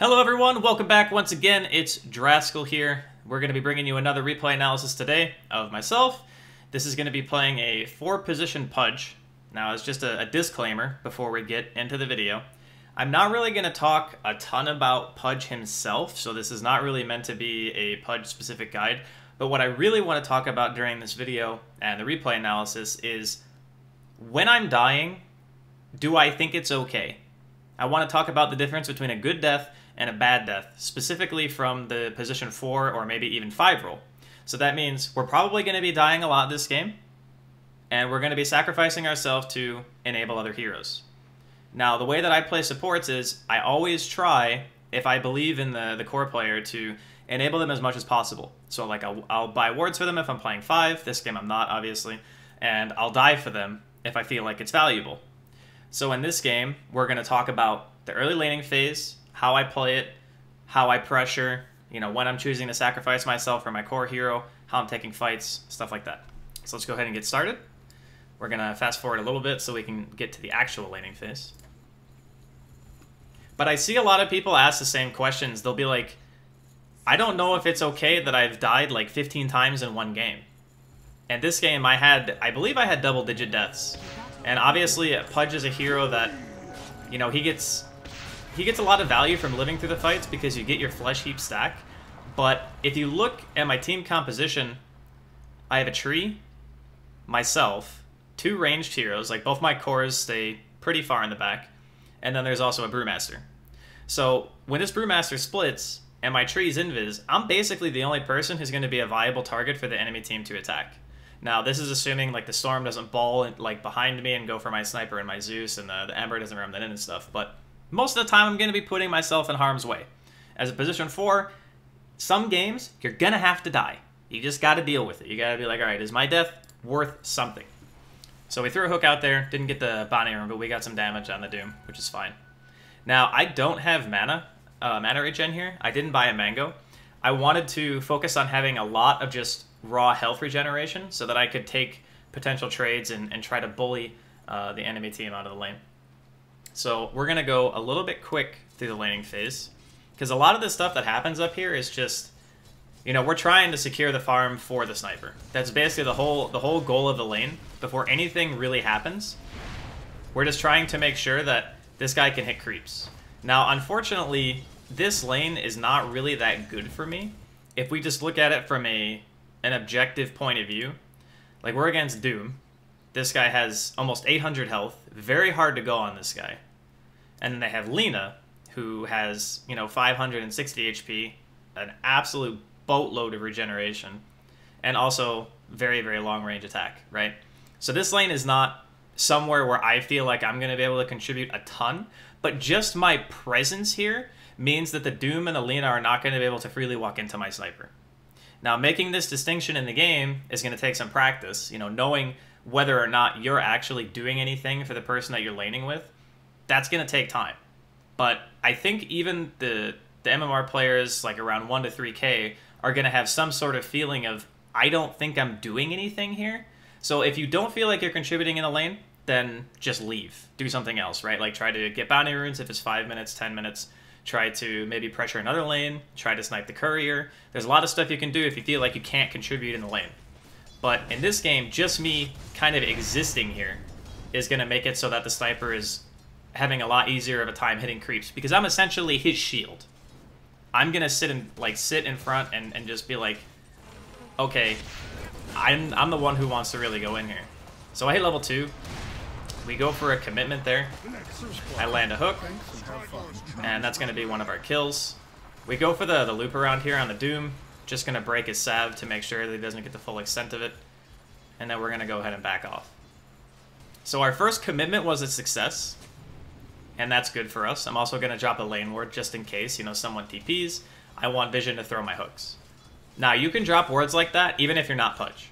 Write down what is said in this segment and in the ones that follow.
Hello everyone, welcome back once again. It's Draskyl here. We're going to be bringing you another replay analysis today of myself. This is going to be playing a four-position Pudge. Now, as just a, a, disclaimer before we get into the video, I'm not really going to talk a ton about Pudge himself, so this is not really meant to be a Pudge-specific guide. But what I really want to talk about during this video and the replay analysis is when I'm dying, do I think it's okay? I want to talk about the difference between a good death and a bad death, specifically from the position 4 or maybe even 5 role. So that means we're probably going to be dying a lot this game, and we're going to be sacrificing ourselves to enable other heroes. Now, the way that I play supports is I always try, if I believe in the, the core player, to enable them as much as possible. So, like, I'll, I'll buy wards for them if I'm playing 5. This game I'm not, obviously. And I'll die for them if I feel like it's valuable. So in this game, we're going to talk about the early laning phase, how I play it, how I pressure, you know, when I'm choosing to sacrifice myself for my core hero, how I'm taking fights, stuff like that. So let's go ahead and get started. We're going to fast forward a little bit so we can get to the actual laning phase. But I see a lot of people ask the same questions. They'll be like, I don't know if it's okay that I've died like 15 times in one game. And this game I had, I believe I had double digit deaths. And obviously Pudge is a hero that, you know, he gets he gets a lot of value from living through the fights because you get your flesh heap stack. But if you look at my team composition, I have a tree, myself, two ranged heroes, like both my cores stay pretty far in the back, and then there's also a Brewmaster. So when this Brewmaster splits and my tree's invis, I'm basically the only person who's going to be a viable target for the enemy team to attack. Now, this is assuming like the storm doesn't ball like behind me and go for my sniper and my Zeus, and uh, the, the Ember doesn't ram that in and stuff. But most of the time I'm going to be putting myself in harm's way. As a position 4, some games, you're going to have to die. You just got to deal with it. You got to be like, all right, is my death worth something? So we threw a hook out there, didn't get the bounty rune, but we got some damage on the Doom, which is fine. Now, I don't have mana, uh, mana regen here. I didn't buy a Mango. I wanted to focus on having a lot of just raw health regeneration so that I could take potential trades and, and try to bully uh, the enemy team out of the lane. So we're going to go a little bit quick through the laning phase. Because a lot of the stuff that happens up here is just, you know, we're trying to secure the farm for the sniper. That's basically the whole the whole goal of the lane. Before anything really happens, we're just trying to make sure that this guy can hit creeps. Now, unfortunately, this lane is not really that good for me. If we just look at it from a an objective point of view, like we're against Doom, this guy has almost 800 health. Very hard to go on this guy. And then they have Lina, who has, you know, 560 HP, an absolute boatload of regeneration, and also very, very long range attack, right? So this lane is not somewhere where I feel like I'm going to be able to contribute a ton, but just my presence here means that the Doom and the Lina are not going to be able to freely walk into my sniper. Now, making this distinction in the game is going to take some practice, you know, knowing whether or not you're actually doing anything for the person that you're laning with, that's going to take time. But I think even the the MMR players like around 1 to 3k are going to have some sort of feeling of I don't think I'm doing anything here. So if you don't feel like you're contributing in the lane, then just leave. Do something else, right? Like try to get bounty runes if it's 5 minutes, 10 minutes. Try to maybe pressure another lane, try to snipe the courier. There's a lot of stuff you can do if you feel like you can't contribute in the lane. But in this game, just me kind of existing here is going to make it so that the sniper is having a lot easier of a time hitting creeps because I'm essentially his shield. I'm going to sit and like sit in front and, and just be like, okay, I'm, I'm the one who wants to really go in here. So I hit level 2. We go for a commitment there. I land a hook. And that's going to be one of our kills. We go for the, the loop around here on the Doom. Just going to break his salve to make sure that he doesn't get the full extent of it. And then we're going to go ahead and back off. So our first commitment was a success. And that's good for us. I'm also going to drop a lane ward just in case, you know, someone TPs. I want Vision to throw my hooks. Now, you can drop wards like that even if you're not Pudge.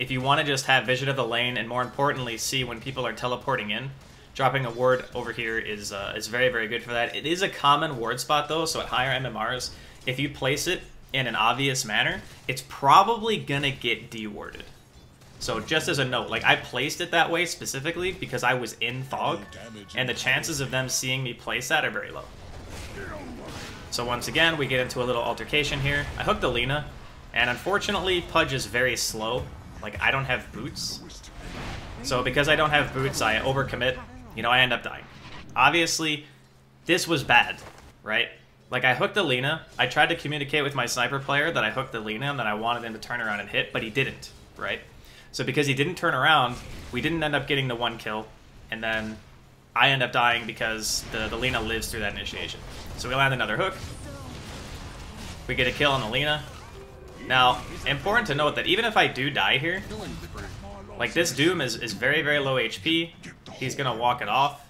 If you want to just have Vision of the lane and more importantly see when people are teleporting in, dropping a ward over here is uh, is very, very good for that. It is a common ward spot though, so at higher MMRs, if you place it in an obvious manner, it's probably gonna get dewarded. So just as a note, like I placed it that way specifically because I was in fog, and the chances of them seeing me place that are very low. So once again, we get into a little altercation here. I hooked the Lina, and unfortunately, Pudge is very slow. Like, I don't have boots. So because I don't have boots, I overcommit. You know, I end up dying. Obviously, this was bad, right? Like, I hooked a Lina. I tried to communicate with my sniper player that I hooked a Lina and that I wanted him to turn around and hit, but he didn't, right? So because he didn't turn around, we didn't end up getting the one kill, and then I end up dying because the, the Lina lives through that initiation. So we land another hook. We get a kill on the Lina. Now, important to note that even if I do die here, like this Doom is, is very, very low HP. He's gonna walk it off.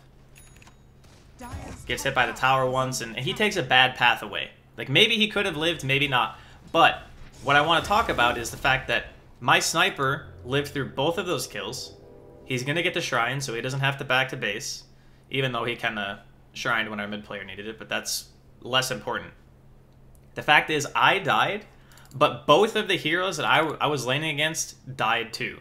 Gets hit by the tower once, and he takes a bad path away. Like, maybe he could have lived, maybe not. But, what I want to talk about is the fact that my sniper lived through both of those kills. He's gonna get the Shrine, so he doesn't have to back to base. Even though he kinda shrined when our mid player needed it, but that's less important. The fact is, I died, but both of the heroes that I, I was laning against died too.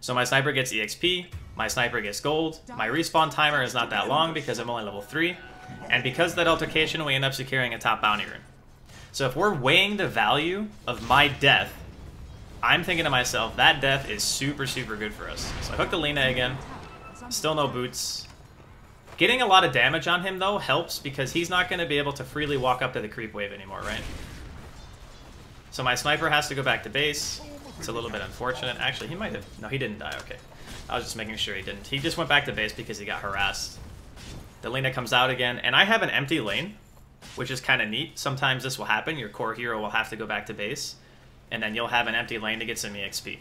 So my sniper gets EXP, my sniper gets gold, my respawn timer is not that long because I'm only level 3, and because that altercation, we end up securing a top bounty rune. So if we're weighing the value of my death, I'm thinking to myself, that death is super, super good for us. So I hook the Lina again, still no boots, Getting a lot of damage on him, though, helps because he's not going to be able to freely walk up to the creep wave anymore, right? So my sniper has to go back to base. It's a little bit unfortunate. Actually, he might have... No, he didn't die. Okay. I was just making sure he didn't. He just went back to base because he got harassed. The Lina comes out again, and I have an empty lane, which is kind of neat. Sometimes this will happen. Your core hero will have to go back to base, and then you'll have an empty lane to get some EXP.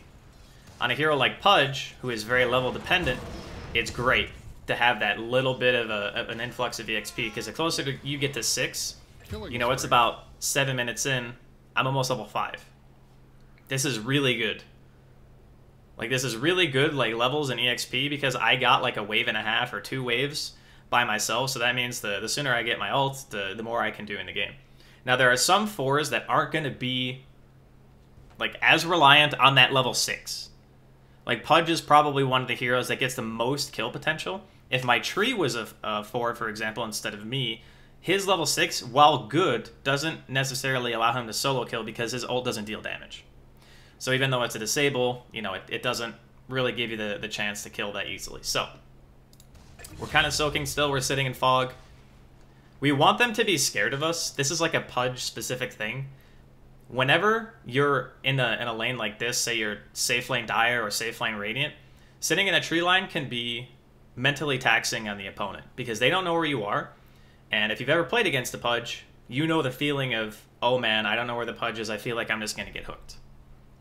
On a hero like Pudge, who is very level dependent, it's great to have that little bit of, a, of an influx of EXP, because the closer you get to 6, you know, it's about 7 minutes in, I'm almost level 5. This is really good. Like, this is really good, like, levels in EXP, because I got, like, a wave and a half or two waves by myself, so that means the, the sooner I get my ult, the, the more I can do in the game. Now, there are some fours that aren't going to be, like, as reliant on that level 6. Like, Pudge is probably one of the heroes that gets the most kill potential, if my tree was a, a 4, for example, instead of me, his level 6, while good, doesn't necessarily allow him to solo kill because his ult doesn't deal damage. So even though it's a disable, you know, it, it doesn't really give you the, the chance to kill that easily. So, we're kind of soaking still. We're sitting in fog. We want them to be scared of us. This is like a Pudge-specific thing. Whenever you're in a, in a lane like this, say you're safe lane Dire or safe lane Radiant, sitting in a tree line can be mentally taxing on the opponent because they don't know where you are. And if you've ever played against a Pudge, you know the feeling of, oh man, I don't know where the Pudge is. I feel like I'm just going to get hooked.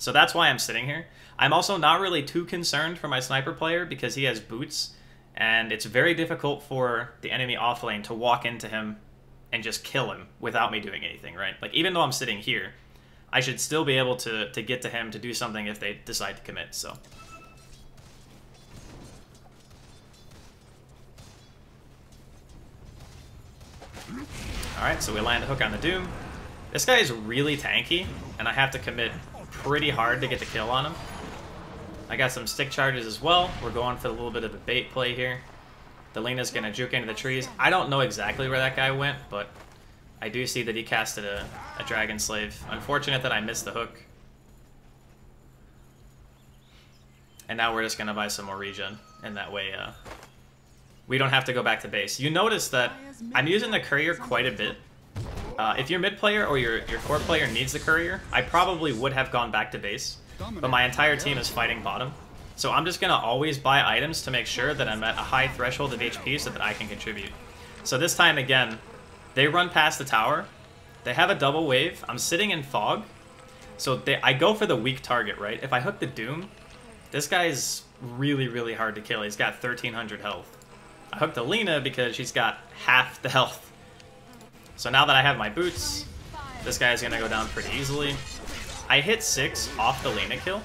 So that's why I'm sitting here. I'm also not really too concerned for my sniper player because he has boots, and it's very difficult for the enemy off lane to walk into him and just kill him without me doing anything, right? Like, even though I'm sitting here, I should still be able to, to get to him to do something if they decide to commit, so... Alright, so we land a hook on the Doom. This guy is really tanky, and I have to commit pretty hard to get the kill on him. I got some stick charges as well. We're going for a little bit of a bait play here. The Lina's gonna juke into the trees. I don't know exactly where that guy went, but I do see that he casted a, a Dragon Slave. Unfortunate that I missed the hook. And now we're just gonna buy some more regen, and that way uh, we don't have to go back to base. You notice that I'm using the courier quite a bit. Uh, if your mid player or your, your core player needs the courier, I probably would have gone back to base, but my entire team is fighting bottom. So I'm just going to always buy items to make sure that I'm at a high threshold of HP so that I can contribute. So this time again, they run past the tower, they have a double wave, I'm sitting in fog, so they, I go for the weak target, right? If I hook the Doom, this guy is really, really hard to kill. He's got 1300 health. I hooked a Lina because she's got half the health. So now that I have my boots, this guy's gonna go down pretty easily. I hit 6 off the Lina kill.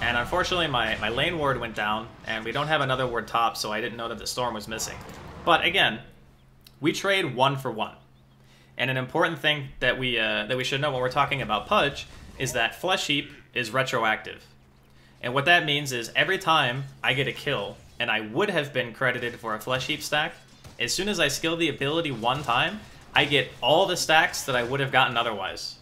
And unfortunately my, my lane ward went down, and we don't have another ward top, so I didn't know that the storm was missing. But again, we trade one for one. And an important thing that we uh, that we should know when we're talking about Pudge is that Flesh Heap is retroactive. And what that means is every time I get a kill, and I would have been credited for a Flesh Heap stack. As soon as I skill the ability one time, I get all the stacks that I would have gotten otherwise.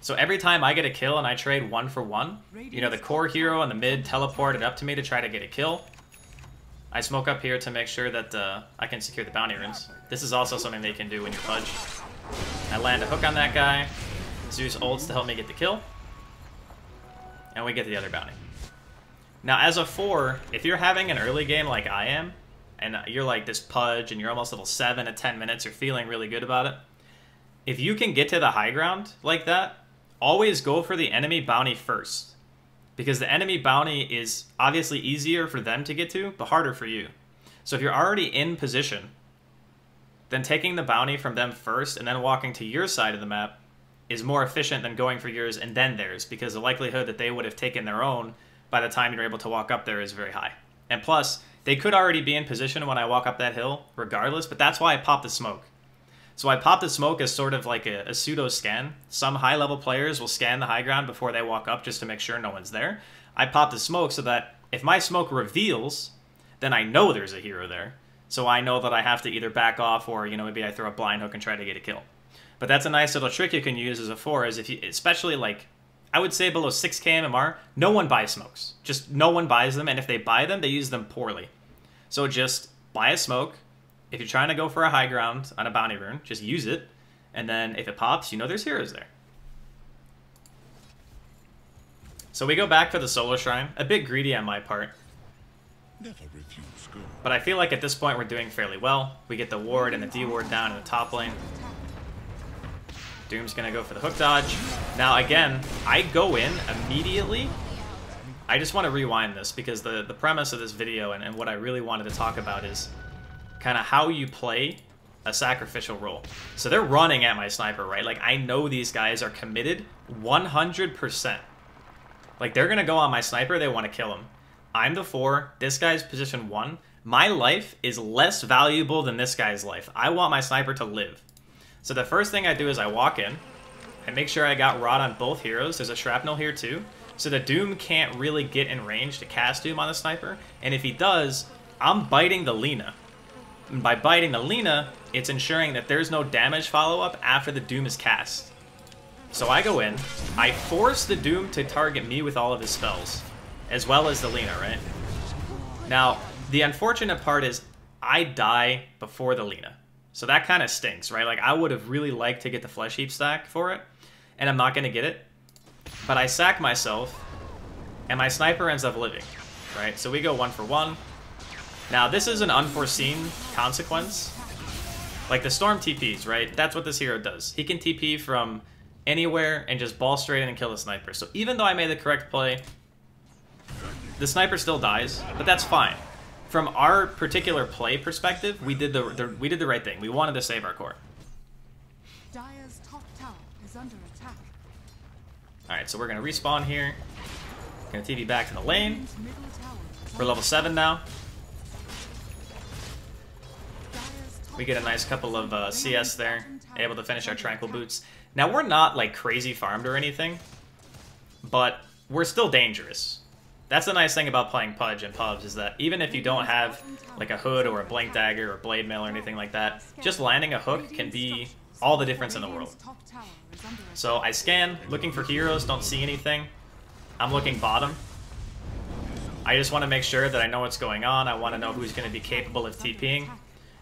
So every time I get a kill and I trade one for one, you know, the core hero and the mid teleported up to me to try to get a kill. I smoke up here to make sure that uh, I can secure the bounty runes. This is also something they can do when you fudge. I land a hook on that guy. Zeus ults to help me get the kill. And we get the other bounty. Now, as a 4, if you're having an early game like I am, and you're like this Pudge, and you're almost level 7 at 10 minutes, you're feeling really good about it, if you can get to the high ground like that, always go for the enemy bounty first. Because the enemy bounty is obviously easier for them to get to, but harder for you. So if you're already in position, then taking the bounty from them first and then walking to your side of the map is more efficient than going for yours and then theirs, because the likelihood that they would have taken their own by the time you're able to walk up there is very high. And plus, they could already be in position when I walk up that hill, regardless, but that's why I pop the smoke. So I pop the smoke as sort of like a, a pseudo scan. Some high level players will scan the high ground before they walk up just to make sure no one's there. I pop the smoke so that if my smoke reveals, then I know there's a hero there. So I know that I have to either back off or, you know, maybe I throw a blind hook and try to get a kill. But that's a nice little trick you can use as a 4, is if you, especially like, I would say below 6k MMR, no one buys smokes. Just no one buys them, and if they buy them, they use them poorly. So just buy a smoke, if you're trying to go for a high ground on a bounty rune, just use it. And then if it pops, you know there's heroes there. So we go back to the Solar Shrine. A bit greedy on my part. But I feel like at this point we're doing fairly well. We get the ward and the D ward down in the top lane. Doom's gonna go for the hook dodge. Now again, I go in immediately. I just want to rewind this because the, the premise of this video and, and what I really wanted to talk about is kind of how you play a sacrificial role. So they're running at my sniper, right? Like, I know these guys are committed 100%. Like, they're to go on my sniper, they want to kill him. I'm the 4, this guy's position 1. My life is less valuable than this guy's life. I want my sniper to live. So the first thing I do is I walk in. I make sure I got Rot on both heroes. There's a Shrapnel here too. So the Doom can't really get in range to cast Doom on the sniper. And if he does, I'm biting the Lina. And by biting the Lina, it's ensuring that there's no damage follow-up after the Doom is cast. So I go in, I force the Doom to target me with all of his spells, as well as the Lina, right? Now, the unfortunate part is I die before the Lina. So that kind of stinks, right? Like, I would have really liked to get the Flesh Heap stack for it, and I'm not going to get it. But I sack myself, and my sniper ends up living, right? So we go one for one. Now, this is an unforeseen consequence. Like the Storm TPs, right? That's what this hero does. He can TP from anywhere and just ball straight in and kill the sniper. So even though I made the correct play, the sniper still dies, but that's fine. From our particular play perspective, we did the, the we did the right thing. We wanted to save our core. All right, so we're gonna respawn here. Gonna TP back to the lane. We're level seven now. We get a nice couple of uh, CS there, able to finish our Tranquil Boots. Now, we're not, like, crazy farmed or anything, but we're still dangerous. That's the nice thing about playing Pudge and Pubs, is that even if you don't have, like, a Hood or a Blink Dagger or Blade Mail or anything like that, just landing a hook can be all the difference in the world. So I scan, looking for heroes, don't see anything. I'm looking bottom. I just want to make sure that I know what's going on. I want to know who's going to be capable of TPing.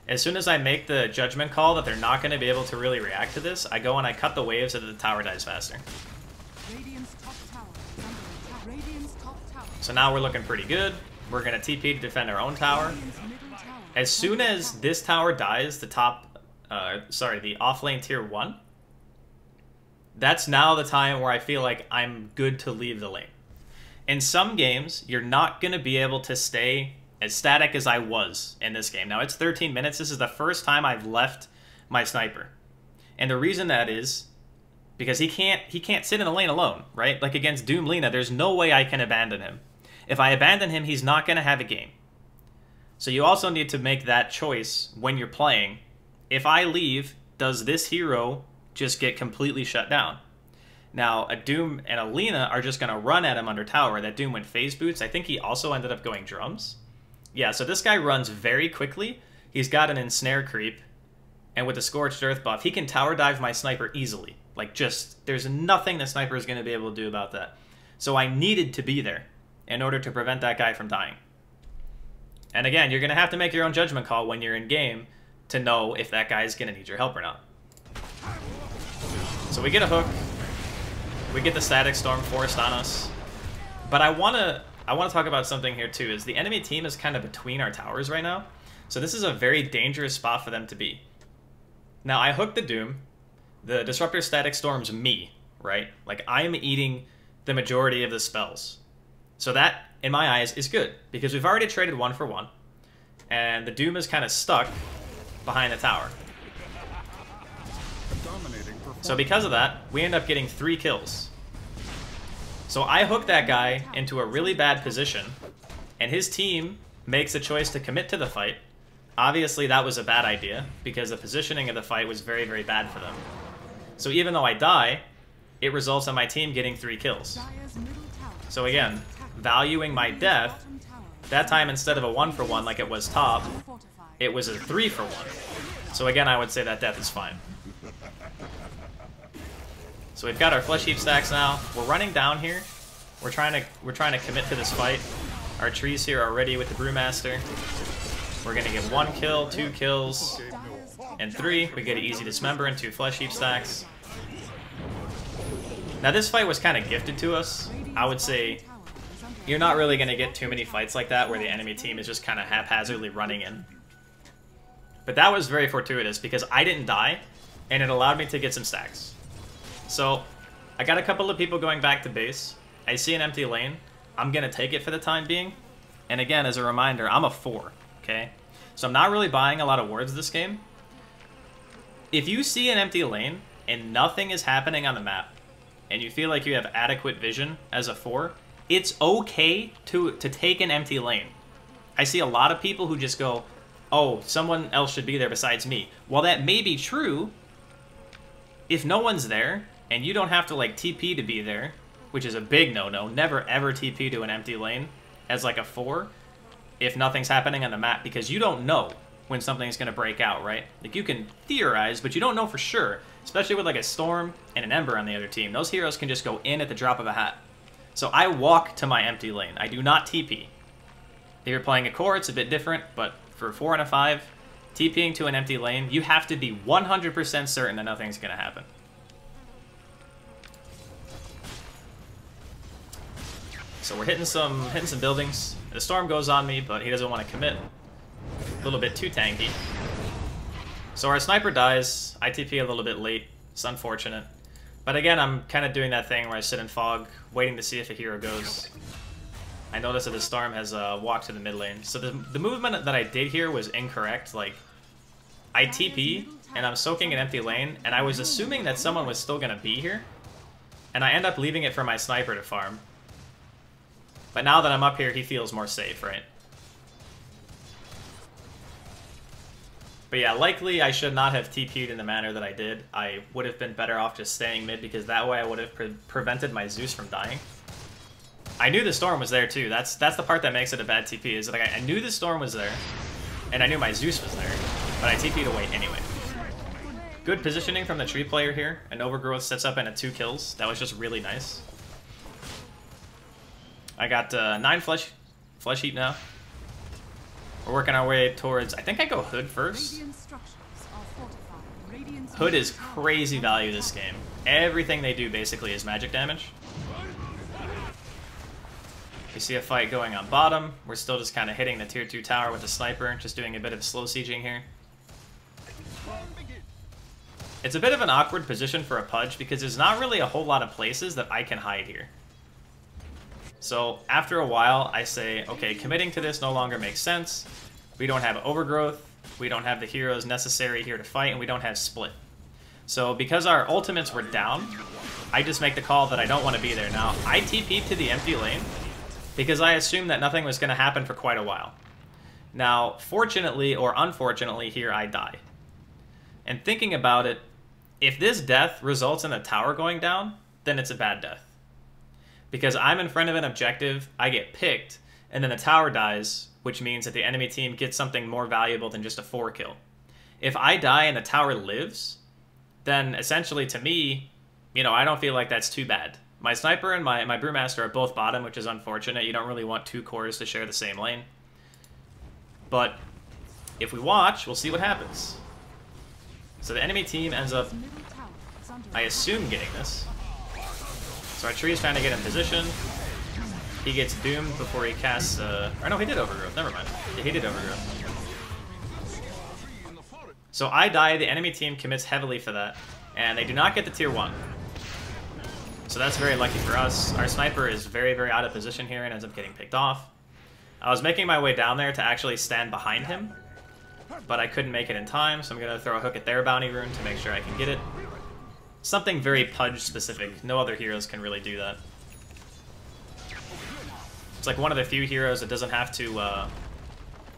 As soon as I make the judgment call that they're not going to be able to really react to this, I go and I cut the waves so that the tower dies faster. So now we're looking pretty good. We're going to TP to defend our own tower. As soon as this tower dies, the top, uh, sorry, the offlane tier 1, that's now the time where I feel like I'm good to leave the lane. In some games, you're not going to be able to stay as static as I was in this game. Now it's 13 minutes. This is the first time I've left my sniper. And the reason that is because he can't he can't sit in the lane alone, right? Like against Doom Lina, there's no way I can abandon him. If I abandon him, he's not going to have a game. So you also need to make that choice when you're playing. If I leave, does this hero just get completely shut down? Now, a Doom and a Lina are just going to run at him under tower. That Doom went phase boots. I think he also ended up going drums. Yeah, so this guy runs very quickly. He's got an ensnare creep. And with the Scorched Earth buff, he can tower dive my sniper easily. Like, just, there's nothing the sniper is going to be able to do about that. So I needed to be there in order to prevent that guy from dying. And again, you're going to have to make your own judgment call when you're in game to know if that guy is going to need your help or not. So we get a hook. We get the Static Storm forced on us. But I want to I want to talk about something here too, is the enemy team is kind of between our towers right now. So this is a very dangerous spot for them to be. Now, I hooked the Doom. The Disruptor Static Storm's me, right? Like, I am eating the majority of the spells. So that, in my eyes, is good, because we've already traded one for one, and the Doom is kind of stuck behind the tower. So because of that, we end up getting three kills. So I hook that guy into a really bad position, and his team makes a choice to commit to the fight. Obviously, that was a bad idea, because the positioning of the fight was very, very bad for them. So even though I die, it results in my team getting three kills. So again, valuing my death, that time instead of a one for one like it was top, it was a three for one. So again, I would say that death is fine. So we've got our flesh heap stacks now. We're running down here. We're trying to we're trying to commit to this fight. Our trees here are ready with the Brewmaster. We're gonna get one kill, two kills, and three. We get an easy dismember and two flesh heap stacks. Now this fight was kind of gifted to us. I would say you're not really gonna get too many fights like that where the enemy team is just kind of haphazardly running in. But that was very fortuitous because I didn't die, and it allowed me to get some stacks. So, I got a couple of people going back to base. I see an empty lane. I'm going to take it for the time being. And again, as a reminder, I'm a 4, okay? So I'm not really buying a lot of wards this game. If you see an empty lane and nothing is happening on the map, and you feel like you have adequate vision as a 4, it's okay to, to take an empty lane. I see a lot of people who just go, oh, someone else should be there besides me. While that may be true, if no one's there, and you don't have to like TP to be there, which is a big no-no. Never ever TP to an empty lane as like a 4 if nothing's happening on the map because you don't know when something's going to break out, right? Like you can theorize, but you don't know for sure, especially with like a Storm and an Ember on the other team. Those heroes can just go in at the drop of a hat. So I walk to my empty lane. I do not TP. If you're playing a core, it's a bit different, but for 4 and a 5, TPing to an empty lane, you have to be 100% certain that nothing's going to happen. So we're hitting some hitting some buildings. The storm goes on me, but he doesn't want to commit. A little bit too tanky. So our sniper dies. ITP a little bit late. It's unfortunate. But again, I'm kind of doing that thing where I sit in fog, waiting to see if a hero goes. I noticed that the storm has uh, walked to the mid lane. So the, the movement that I did here was incorrect. Like, I TP, and I'm soaking an empty lane, and I was assuming that someone was still going to be here. And I end up leaving it for my sniper to farm. But now that I'm up here, he feels more safe, right? But yeah, likely I should not have TP'd in the manner that I did. I would have been better off just staying mid because that way I would have pre prevented my Zeus from dying. I knew the storm was there too. That's that's the part that makes it a bad TP. Is like I, I knew the storm was there, and I knew my Zeus was there, but I TP'd away anyway. Good positioning from the tree player here. An overgrowth sets up into two kills. That was just really nice. I got uh, nine flesh flesh heap now. We're working our way towards. I think I go hood first. Hood is crazy value this game. Everything they do basically is magic damage. We see a fight going on bottom. We're still just kind of hitting the tier 2 tower with a sniper, just doing a bit of slow sieging here. It's a bit of an awkward position for a Pudge because there's not really a whole lot of places that I can hide here. So after a while, I say, okay, committing to this no longer makes sense. We don't have overgrowth, we don't have the heroes necessary here to fight, and we don't have split. So because our ultimates were down, I just make the call that I don't want to be there. Now, I TP to the empty lane because I assumed that nothing was going to happen for quite a while. Now, fortunately or unfortunately, here I die. And thinking about it, if this death results in the tower going down, then it's a bad death because I'm in front of an objective, I get picked, and then the tower dies, which means that the enemy team gets something more valuable than just a 4 kill. if I die and the tower lives, then essentially to me, you know, I don't feel like that's too bad. My sniper and my, my brewmaster are both bottom, which is unfortunate. You don't really want two cores to share the same lane. But if we watch, we'll see what happens. So the enemy team ends up, I assume, getting this. So our tree is trying to get in position. He gets doomed before he casts, uh, or no, he did overgrowth, never mind. Yeah, he did overgrowth. So I die, the enemy team commits heavily for that, and they do not get the tier 1. So that's very lucky for us. Our sniper is very, very out of position here and ends up getting picked off. I was making my way down there to actually stand behind him, but I couldn't make it in time, so I'm going to throw a hook at their bounty rune to make sure I can get it. Something very Pudge specific. No other heroes can really do that. It's like one of the few heroes that doesn't have to uh,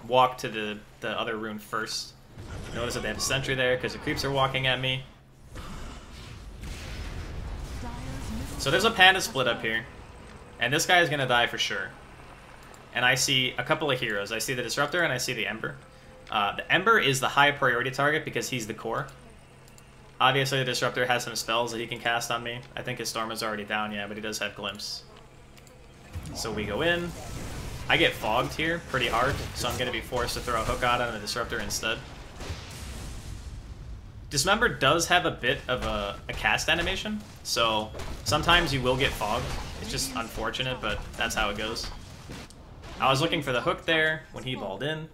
walk to the, the other rune first. Notice that they have a sentry there because the creeps are walking at me. So there's a panda split up here. And this guy is going to die for sure. And I see a couple of heroes. I see the Disruptor and I see the Ember. Uh, the Ember is the high priority target because he's the core. Obviously, the Disruptor has some spells that he can cast on me. I think his Storm is already down, yeah, but he does have Glimpse. So we go in. I get fogged here pretty hard, so I'm going to be forced to throw a hook out on the Disruptor instead. Dismember does have a bit of a, a, cast animation, so sometimes you will get fogged. It's just unfortunate, but that's how it goes. I was looking for the hook there when he balled in.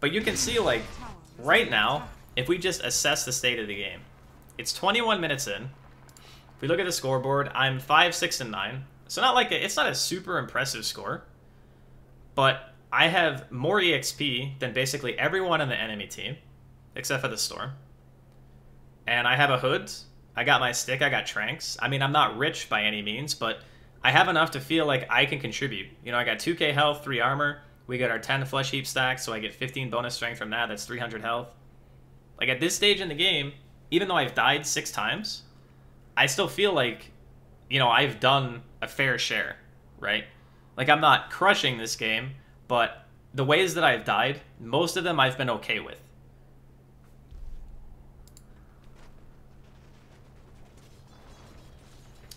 But you can see, like, right now, if we just assess the state of the game, it's 21 minutes in. If we look at the scoreboard, I'm 5, 6, and 9. So not like a, it's not a super impressive score, but I have more EXP than basically everyone on the enemy team, except for the Storm. And I have a hood. I got my stick. I got tranks. I mean, I'm not rich by any means, but I have enough to feel like I can contribute. You know, I got 2k health, 3 armor. We got our 10 flesh heap stacks, so I get 15 bonus strength from that. That's 300 health. Like, at this stage in the game, even though I've died six times, I still feel like you know, I've done a fair share, right? Like, I'm not crushing this game, but the ways that I've died, most of them I've been okay with.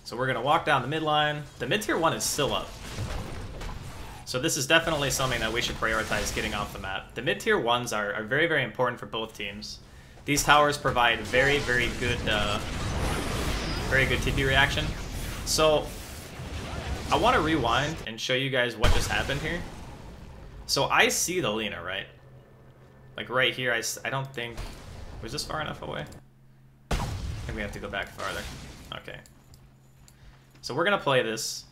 So we're going to walk down the midline. The mid-tier 1 is still up. So this is definitely something that we should prioritize getting off the map. The mid-tier 1s are, are very, very important for both teams. These towers provide very, very good, uh, very good TP reaction. So, I want to rewind and show you guys what just happened here. So I see the Lina, right? Like right here, I, I don't think... Was this far enough away? I think we have to go back farther. Okay. So we're going to play this.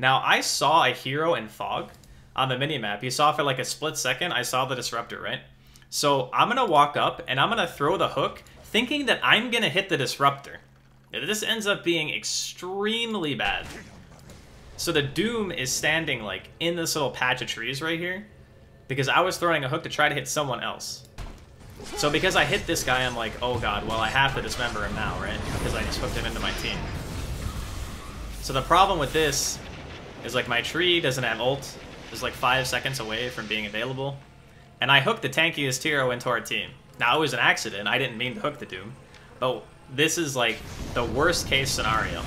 Now, I saw a hero in Fog on the minimap. You saw for like a split second, I saw the Disruptor, right? So I'm going to walk up and I'm going to throw the hook thinking that I'm going to hit the Disruptor. This ends up being extremely bad. So the Doom is standing, like, in this little patch of trees right here. Because I was throwing a hook to try to hit someone else. So because I hit this guy, I'm like, oh god, well, I have to dismember him now, right? Because I just hooked him into my team. So the problem with this is, like, my tree doesn't have ult. It's, like, five seconds away from being available. And I hooked the tankiest hero into our team. Now, it was an accident. I didn't mean to hook the Doom. But this is like the worst case scenario.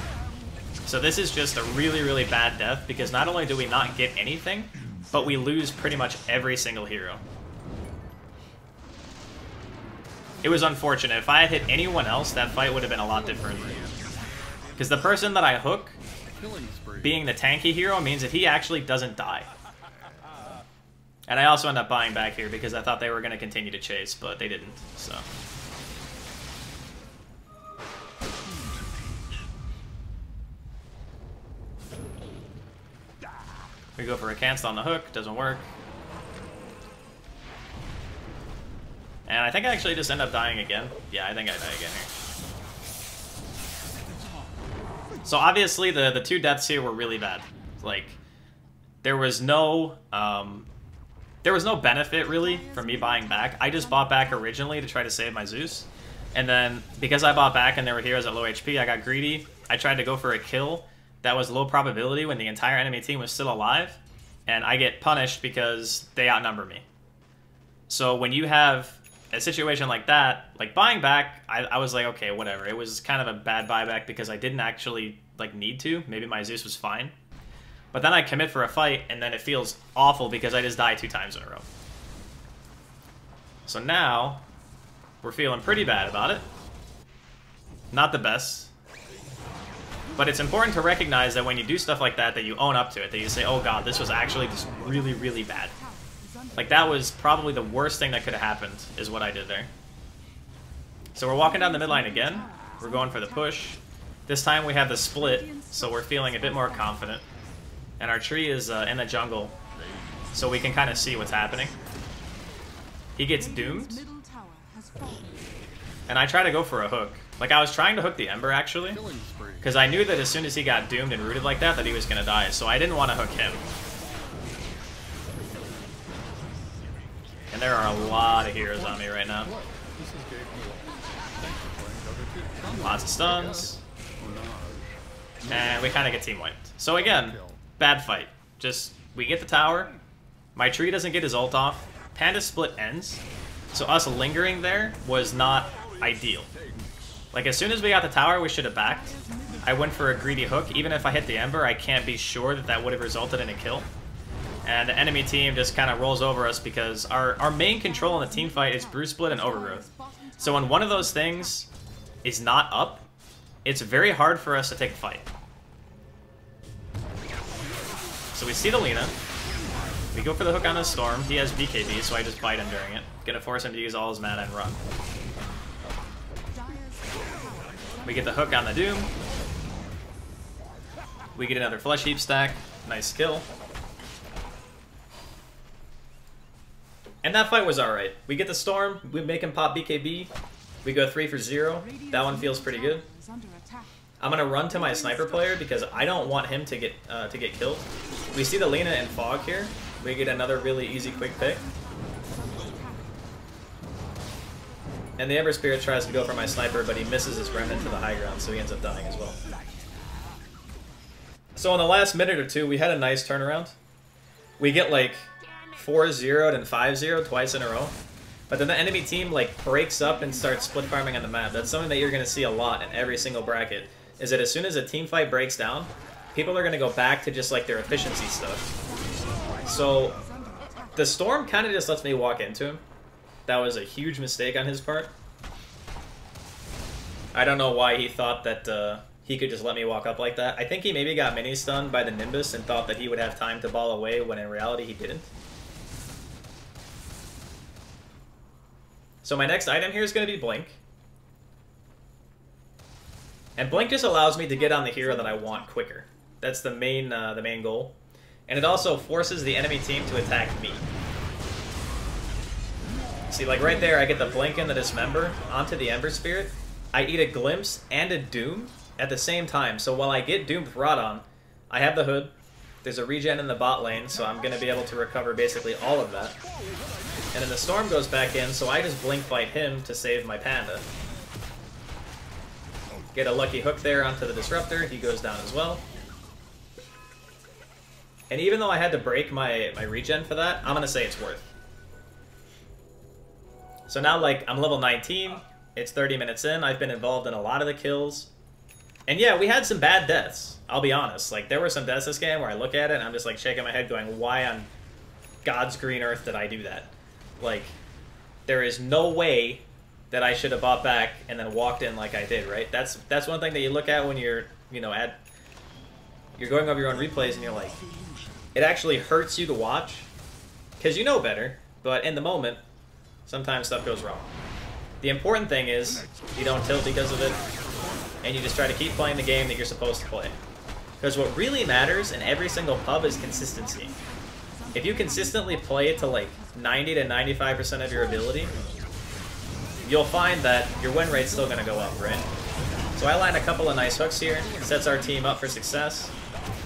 So this is just a really, really bad death because not only do we not get anything, but we lose pretty much every single hero. It was unfortunate. If I had hit anyone else, that fight would have been a lot different. Because the person that I hook, being the tanky hero, means that he actually doesn't die. And I also end up buying back here because I thought they were going to continue to chase, but they didn't, so... We go for a cancel on the hook, doesn't work. And I think I actually just end up dying again. Yeah, I think I die again here. So obviously the, the two deaths here were really bad. Like, there was no, um, there was no benefit really from me buying back. I just bought back originally to try to save my Zeus. And then because I bought back and there were heroes at low HP, I got greedy. I tried to go for a kill that was low probability when the entire enemy team was still alive, and I get punished because they outnumber me. So when you have a situation like that, like buying back, I, I was like, okay, whatever. It was kind of a bad buyback because I didn't actually like need to. Maybe my Zeus was fine. But then I commit for a fight, and then it feels awful because I just die two times in a row. So now, we're feeling pretty bad about it. Not the best. But it's important to recognize that when you do stuff like that, that you own up to it. That you say, oh god, this was actually just really, really bad. Like, that was probably the worst thing that could have happened, is what I did there. So we're walking down the midline again. We're going for the push. This time we have the split, so we're feeling a bit more confident. And our tree is uh, in the jungle, so we can kind of see what's happening. He gets doomed. And I try to go for a hook. Like, I was trying to hook the Ember, actually. Because I knew that as soon as he got doomed and rooted like that, that he was going to die. So I didn't want to hook him. And there are a lot of heroes on me right now. Lots of stuns. And we kind of get team wiped. So again, bad fight. Just, we get the tower. My tree doesn't get his ult off. Panda split ends. So us lingering there was not ideal. Like, as soon as we got the tower, we should have backed. I went for a greedy hook. Even if I hit the Ember, I can't be sure that that would have resulted in a kill. And the enemy team just kind of rolls over us because our, our main control in the team fight is Bruise Split and Overgrowth. So when one of those things is not up, it's very hard for us to take a fight. So we see the Lina. We go for the hook on the Storm. He has BKB, so I just bite him during it. Gonna force him to use all his mana and run. We get the hook on the Doom. We get another Flesh Heap stack. Nice kill. And that fight was alright. We get the Storm, we make him pop BKB, we go 3 for 0. That one feels pretty good. I'm gonna run to my sniper player because I don't want him to get uh, to get killed. We see the Lina and Fog here. We get another really easy quick pick. And the Ember Spirit tries to go for my sniper, but he misses his remnant to the high ground, so he ends up dying as well. So in the last minute or two, we had a nice turnaround. We get like 4-0 and 5-0 twice in a row. But then the enemy team like breaks up and starts split farming on the map. That's something that you're going to see a lot in every single bracket. Is that as soon as a team fight breaks down, people are going to go back to just like their efficiency stuff. So the Storm kind of just lets me walk into him. That was a huge mistake on his part. I don't know why he thought that uh, he could just let me walk up like that. I think he maybe got mini stunned by the Nimbus and thought that he would have time to ball away when in reality he didn't. So my next item here is going to be Blink. And Blink just allows me to get on the hero that I want quicker. That's the main, uh, the main goal. And it also forces the enemy team to attack me. See, like right there, I get the Blink and the Dismember onto the Ember Spirit. I eat a Glimpse and a Doom at the same time. So while I get Doomed Rhadon, I have the Hood. There's a regen in the bot lane, so I'm going to be able to recover basically all of that. And then the Storm goes back in, so I just Blink Fight him to save my Panda. Get a lucky hook there onto the Disruptor, he goes down as well. And even though I had to break my, my regen for that, I'm going to say it's worth. So now, like, I'm level 19, it's 30 minutes in, I've been involved in a lot of the kills. And yeah, we had some bad deaths, I'll be honest. Like, there were some deaths this game where I look at it and I'm just, like, shaking my head going, why on God's green earth did I do that? Like, there is no way that I should have bought back and then walked in like I did, right? That's that's one thing that you look at when you're, you know, at you're going over your own replays and you're like, it actually hurts you to watch because you know better, but in the moment, sometimes stuff goes wrong. The important thing is you don't tilt because of it, and you just try to keep playing the game that you're supposed to play. Because what really matters in every single pub is consistency. If you consistently play it to like 90 to 95% of your ability, you'll find that your win rate's still going to go up, right? So I land a couple of nice hooks here, sets our team up for success.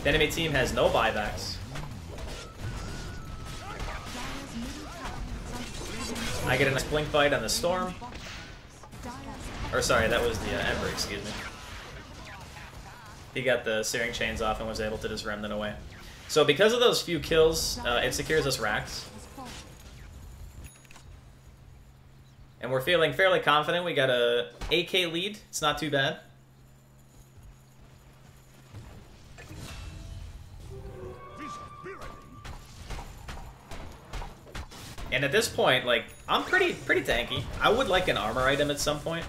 The enemy team has no buybacks. I get a nice blink fight on the Storm. Or sorry, that was the uh, Ember, excuse me. He got the Searing Chains off and was able to just rem them away. So because of those few kills, uh, it secures us racks. And we're feeling fairly confident. We got a AK lead. It's not too bad. And at this point, like, I'm pretty pretty tanky. I would like an armor item at some point.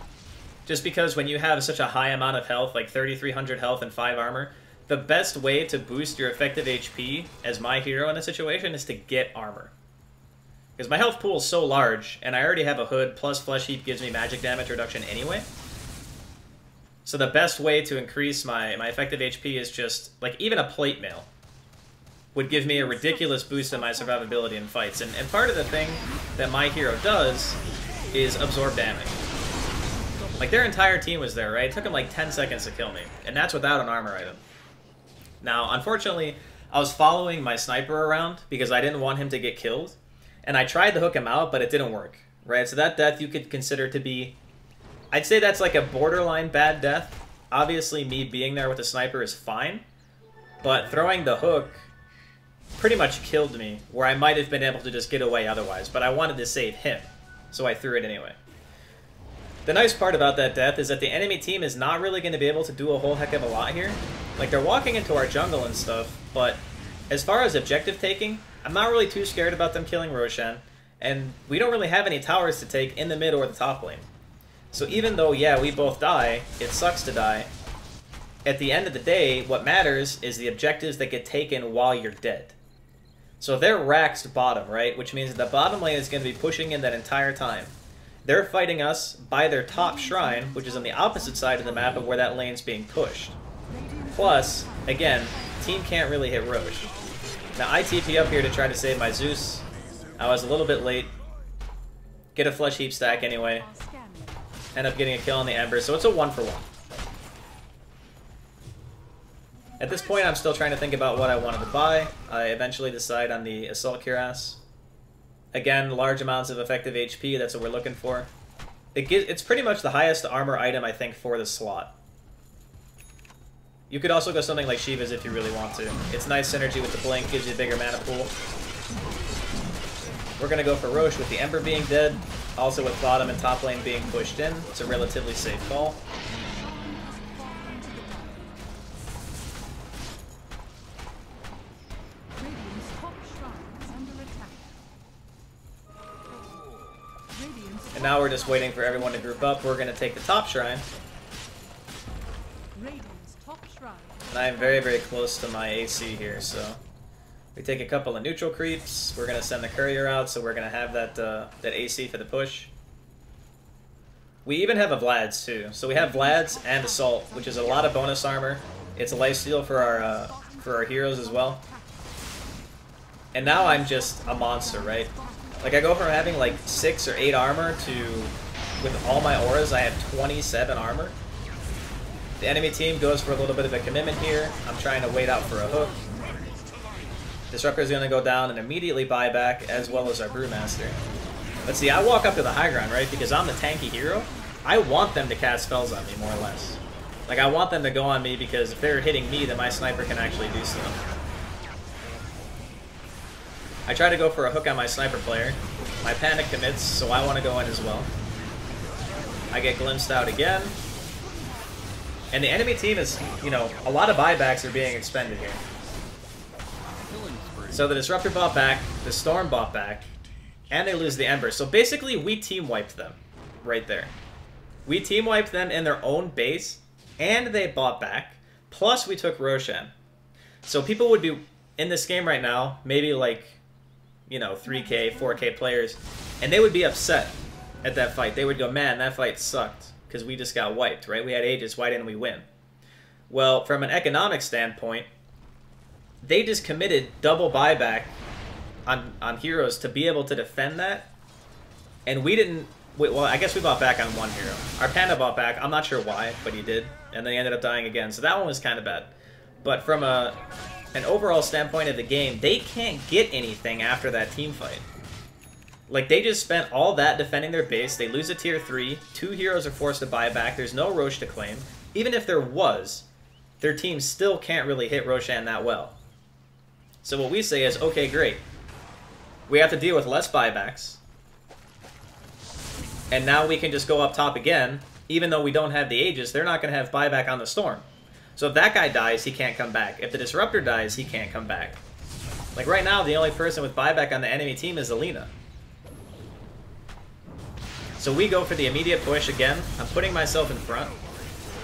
Just because when you have such a high amount of health, like 3,300 health and 5 armor, the best way to boost your effective HP as my hero in a situation is to get armor. Because my health pool is so large, and I already have a hood, plus Flesh Heap gives me magic damage reduction anyway. So the best way to increase my, my effective HP is just, like, even a plate mail would give me a ridiculous boost in my survivability in fights. And, and part of the thing that my hero does is absorb damage. Like, their entire team was there, right? It took them like 10 seconds to kill me. And that's without an armor item. Now, unfortunately, I was following my sniper around because I didn't want him to get killed. And I tried to hook him out, but it didn't work, right? So that death you could consider to be... I'd say that's like a borderline bad death. Obviously, me being there with a sniper is fine. But throwing the hook pretty much killed me, where I might have been able to just get away otherwise, but I wanted to save him, so I threw it anyway. The nice part about that death is that the enemy team is not really going to be able to do a whole heck of a lot here. Like, they're walking into our jungle and stuff, but as far as objective taking, I'm not really too scared about them killing Roshan, and we don't really have any towers to take in the mid or the top lane. So even though, yeah, we both die, it sucks to die, at the end of the day, what matters is the objectives that get taken while you're dead. So they're raxed bottom, right? Which means the bottom lane is going to be pushing in that entire time. They're fighting us by their top shrine, which is on the opposite side of the map of where that lane's being pushed. Plus, again, team can't really hit Rosh. Now I TP up here to try to save my Zeus. I was a little bit late. Get a flesh heap stack anyway. End up getting a kill on the Ember, so it's a one for one. At this point, I'm still trying to think about what I wanted to buy. I eventually decide on the Assault Cuirass. Again, large amounts of effective HP, that's what we're looking for. It it's pretty much the highest armor item, I think, for the slot. You could also go something like Shiva's if you really want to. It's nice synergy with the Blink, gives you a bigger mana pool. We're going to go for Rosh with the Ember being dead, also with bottom and top lane being pushed in. It's a relatively safe call. And now we're just waiting for everyone to group up. We're going to take the top shrine. And I am very, very close to my AC here, so... We take a couple of neutral creeps. We're going to send the courier out, so we're going to have that, uh, that AC for the push. We even have a Vlad's, too. So we have Vlad's and Assault, which is a lot of bonus armor. It's a lifesteal for our, uh, for our heroes as well. And now I'm just a monster, right? Like, I go from having, like, 6 or 8 armor to, with all my auras, I have 27 armor. The enemy team goes for a little bit of a commitment here. I'm trying to wait out for a hook. Disruptor is going to go down and immediately buy back, as well as our Brewmaster. But see, I walk up to the high ground, right? Because I'm the tanky hero. I want them to cast spells on me, more or less. Like, I want them to go on me because if they're hitting me, then my sniper can actually do stuff. I try to go for a hook on my sniper player. My panic commits, so I want to go in as well. I get glimpsed out again. And the enemy team is, you know, a lot of buybacks are being expended here. So the Disruptor bought back, the Storm bought back, and they lose the Ember. So basically, we team wiped them right there. We team wiped them in their own base, and they bought back, plus we took Roshan. So people would be in this game right now, maybe like you know, 3K, 4K players, and they would be upset at that fight. They would go, man, that fight sucked because we just got wiped, right? We had Aegis, why didn't we win? Well, from an economic standpoint, they just committed double buyback on, on heroes to be able to defend that, and we didn't... Well, I guess we bought back on one hero. Our Panda bought back. I'm not sure why, but he did. And then he ended up dying again. So that one was kind of bad. But from a an overall standpoint of the game, they can't get anything after that team fight. Like, they just spent all that defending their base, they lose a tier 3, two heroes are forced to buy back, there's no Rosh to claim. Even if there was, their team still can't really hit Roshan that well. So what we say is, okay, great. We have to deal with less buybacks. And now we can just go up top again. Even though we don't have the Aegis, they're not going to have buyback on the Storm. So if that guy dies, he can't come back. If the Disruptor dies, he can't come back. Like right now, the only person with buyback on the enemy team is a Lina. So we go for the immediate push again. I'm putting myself in front.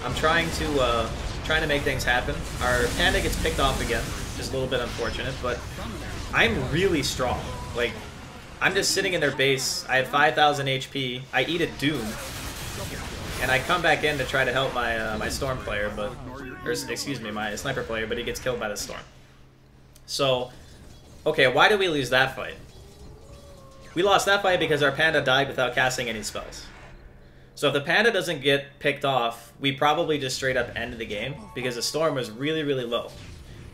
I'm trying to uh, trying to make things happen. Our panda gets picked off again, just a little bit unfortunate, but I'm really strong. Like, I'm just sitting in their base. I have 5,000 HP. I eat a Doom, and I come back in to try to help my uh, my Storm player, but or excuse me, my Sniper player, but he gets killed by the Storm. So, okay, why did we lose that fight? We lost that fight because our Panda died without casting any spells. So if the Panda doesn't get picked off, we probably just straight up end the game because the Storm was really, really low.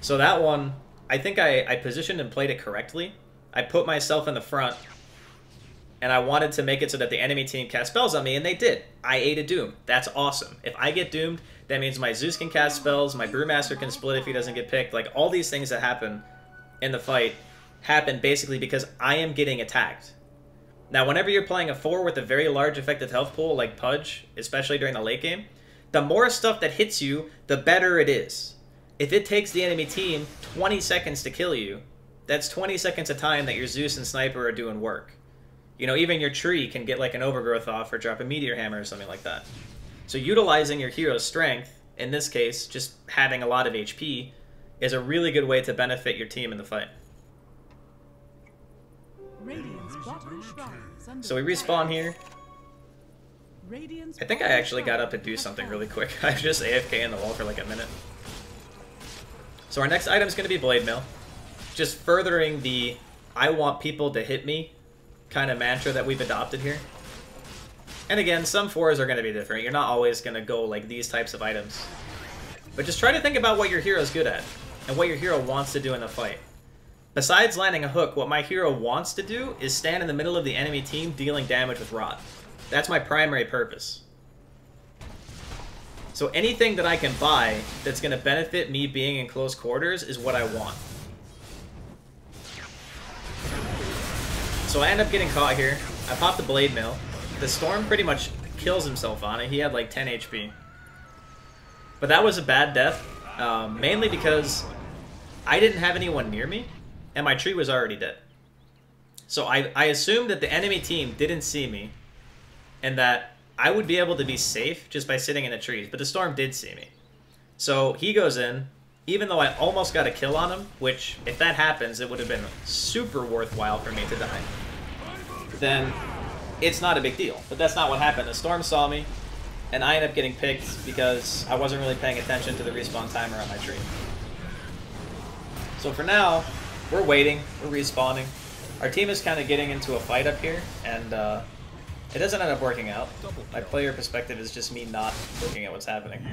So that one, I think I, I positioned and played it correctly. I put myself in the front, and I wanted to make it so that the enemy team cast spells on me, and they did. I ate a Doom. That's awesome. If I get doomed, that means my Zeus can cast spells, my Brewmaster can split if he doesn't get picked. Like, all these things that happen in the fight happen basically because I am getting attacked. Now, whenever you're playing a 4 with a very large effective health pool, like Pudge, especially during the late game, the more stuff that hits you, the better it is. If it takes the enemy team 20 seconds to kill you, that's 20 seconds of time that your Zeus and Sniper are doing work. You know, even your tree can get like an overgrowth off or drop a meteor hammer or something like that. So utilizing your hero's strength, in this case, just having a lot of HP, is a really good way to benefit your team in the fight. So we respawn here. I think I actually got up and do something really quick. I was just AFK in the wall for like a minute. So our next item is going to be Blade Mail. Just furthering the I want people to hit me kind of mantra that we've adopted here. And again, some fours are going to be different. You're not always going to go like these types of items. But just try to think about what your hero is good at and what your hero wants to do in the fight. Besides landing a hook, what my hero wants to do is stand in the middle of the enemy team dealing damage with Rot. That's my primary purpose. So anything that I can buy that's going to benefit me being in close quarters is what I want. So I end up getting caught here. I pop the Blade Mail. The Storm pretty much kills himself on it. He had like 10 HP. But that was a bad death, um, mainly because I didn't have anyone near me and my tree was already dead. So I, I assumed that the enemy team didn't see me, and that I would be able to be safe just by sitting in the trees, but the storm did see me. So he goes in, even though I almost got a kill on him, which, if that happens, it would have been super worthwhile for me to die, then it's not a big deal. But that's not what happened. The storm saw me, and I ended up getting picked because I wasn't really paying attention to the respawn timer on my tree. So for now, we're waiting. We're respawning. Our team is kind of getting into a fight up here, and uh, it doesn't end up working out. My player perspective is just me not looking at what's happening.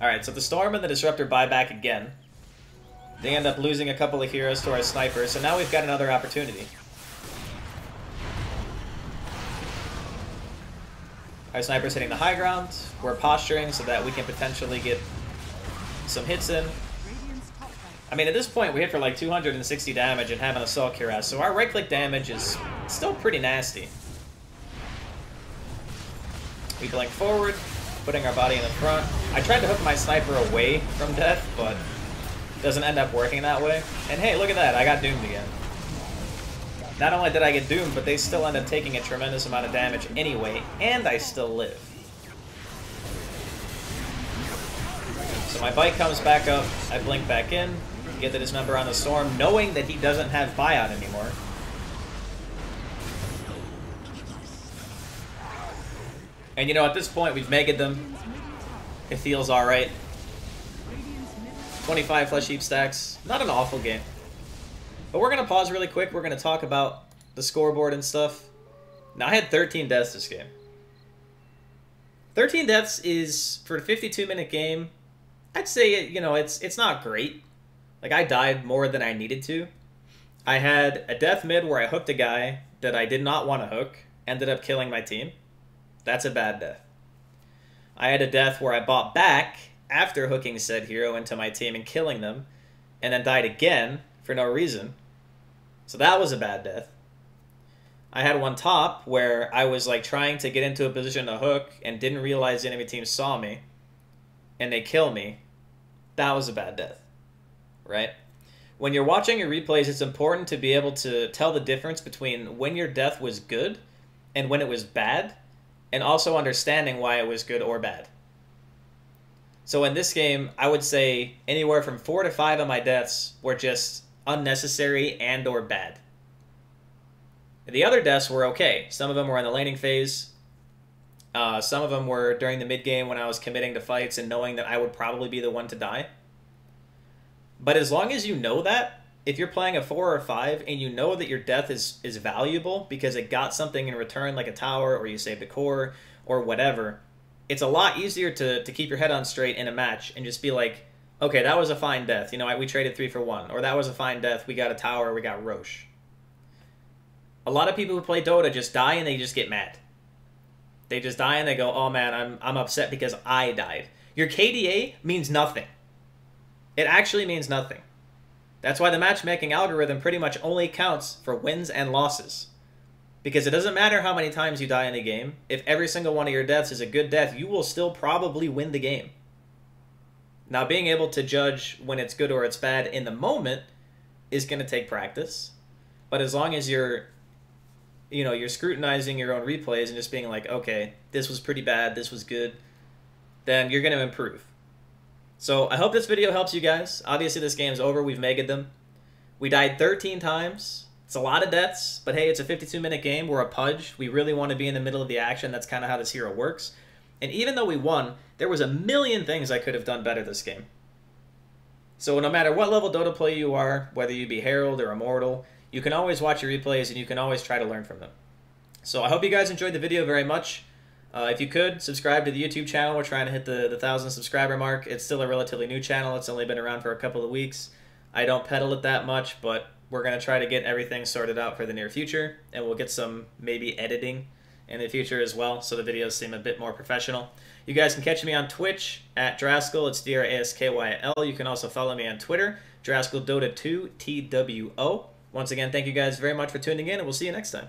Alright, so the Storm and the Disruptor buy back again. They end up losing a couple of heroes to our Sniper, so now we've got another opportunity. Our Sniper's hitting the high ground. We're posturing so that we can potentially get some hits in. I mean, at this point, we hit for like 260 damage and have an Assault Cuirass, so our right-click damage is still pretty nasty. We blink forward, putting our body in the front. I tried to hook my sniper away from death, but doesn't end up working that way. And hey, look at that, I got doomed again. Not only did I get doomed, but they still end up taking a tremendous amount of damage anyway, and I still live. So my bike comes back up, I blink back in, get the dismember on the storm, knowing that he doesn't have buyout anymore. And you know, at this point, we've megged them. It feels alright. 25 flesh heap stacks. Not an awful game. But we're going to pause really quick. We're going to talk about the scoreboard and stuff. Now, I had 13 deaths this game. 13 deaths is, for a 52-minute game, I'd say, you know, it's it's not great. Like, I died more than I needed to. I had a death mid where I hooked a guy that I did not want to hook, ended up killing my team. That's a bad death. I had a death where I bought back after hooking said hero into my team and killing them, and then died again for no reason. So that was a bad death. I had one top where I was like trying to get into a position to hook and didn't realize the enemy team saw me and they kill me. That was a bad death. Right? When you're watching your replays, it's important to be able to tell the difference between when your death was good and when it was bad, and also understanding why it was good or bad. So in this game, I would say anywhere from four to five of my deaths were just unnecessary and or bad. The other deaths were okay. Some of them were in the laning phase. Uh, some of them were during the mid game when I was committing to fights and knowing that I would probably be the one to die. But as long as you know that, if you're playing a four or five and you know that your death is is valuable because it got something in return, like a tower or you saved a core or whatever, it's a lot easier to to keep your head on straight in a match and just be like, okay, that was a fine death. You know, we traded three for one, or that was a fine death. We got a tower. We got Rosh. A lot of people who play Dota just die and they just get mad. They just die and they go, "Oh man, I'm I'm upset because I died." Your KDA means nothing. It actually means nothing. That's why the matchmaking algorithm pretty much only counts for wins and losses. Because it doesn't matter how many times you die in a game, if every single one of your deaths is a good death, you will still probably win the game. Now, being able to judge when it's good or it's bad in the moment is going to take practice. But as long as you're you know, you're scrutinizing your own replays and just being like, okay, this was pretty bad, this was good, then you're going to improve. So I hope this video helps you guys. Obviously, this game's over. We've megged them. We died 13 times. It's a lot of deaths, but hey, it's a 52-minute game. We're a pudge. We really want to be in the middle of the action. That's kind of how this hero works. And even though we won, there was a million things I could have done better this game. So no matter what level Dota play you are, whether you be Herald or Immortal, you can always watch your replays and you can always try to learn from them. So I hope you guys enjoyed the video very much. Uh, if you could, subscribe to the YouTube channel. We're trying to hit the, the 1,000 subscriber mark. It's still a relatively new channel. It's only been around for a couple of weeks. I don't pedal it that much, but we're going to try to get everything sorted out for the near future. And we'll get some maybe editing in the future as well, so the videos seem a bit more professional. You guys can catch me on Twitch at Draskyl. It's D-R-A-S-K-Y-L. You can also follow me on Twitter, Draskyl Dota 2 T-W-O. Once again, thank you guys very much for tuning in, and we'll see you next time.